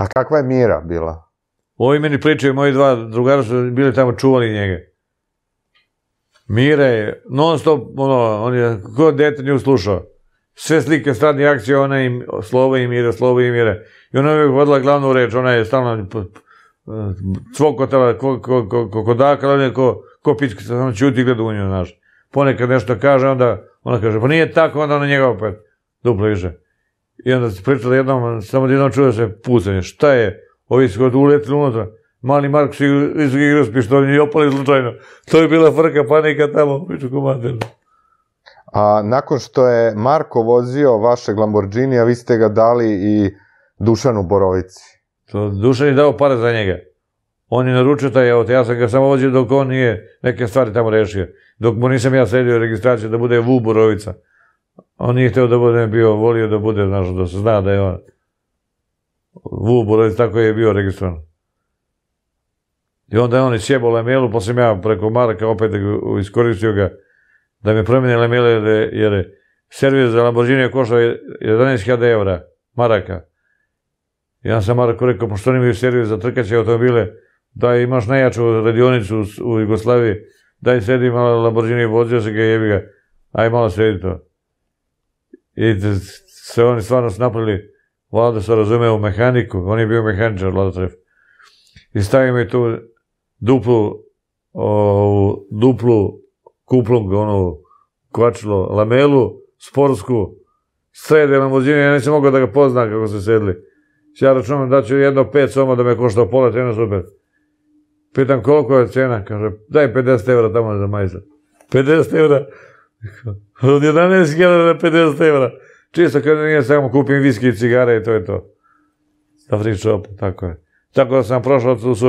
A kakva je Mira bila? Ovi meni pričaju, moji dva drugara su bili tamo čuvali njega. Mira je non stop, ono, on je, ko dete nju slušao. Sve slike stradne akcije, ona im, slovo i mire, slovo i mire. I ona je vodila glavnu reč, ona je stalno cvokotala, ko, ko, ko, ko, ko dakala, ko, ko pička, samo čuti i gleda u nju, znaš. Ponekad nešto kaže, onda ona kaže, pa nije tako, onda ona njega opet duplo više. I onda se pričala jednom, samo da jednom čuje se pucanje. Šta je? Ovi su kod uletili unutra. Mali Marko si igrao s pištoljem i opali slučajno. To je bila frka, panika tamo, piču komater. A nakon što je Marko vozio vaše Lamborghini, a vi ste ga dali i Dušanu Borovici. To Dušan je dao pare za njega. On je naručio taj auto, ja sam ga samo vozio dok on nije neke stvari tamo rešio. Dok mu nisam ja sredio registraciju da bude Vu Borovica. On nije hteo da bude bio, volio da bude, znaš, da se zna da je on Vu Borovica, tako je bio registrovan. I onda je on isjebao lamelu, pa sam ja preko Marka opet iskoristio ga da mi promene lamele, jer je servis za Lamborghini koštao 11.000 evra, maraka. Ja sam Marko rekao, pošto oni imaju servis za trkaće automobile, da imaš najjaču radionicu u Jugoslaviji, daj sedi malo Lamborghini, vozio se ga jebi ga, aj malo sredi to. I se oni stvarno su napravili, Vlada se razume u mehaniku, on je bio mehaničar, Vlada Tref. I stavio mi tu duplu, o, duplu kuplung, onu kvačilo, lamelu, sportsku, srede lamuzine, ja nisam mogao da ga poznam kako se sedli. Ja računam da ću jedno pet soma da me košta pola cena super. Pitam koliko je cena, kaže daj 50 evra tamo za majstor. 50 evra? Od 11.000 na 50 evra. Čisto kada nije samo kupim viski i cigare i to je to. Da free shop, tako je. Tako da sam prošao tu super.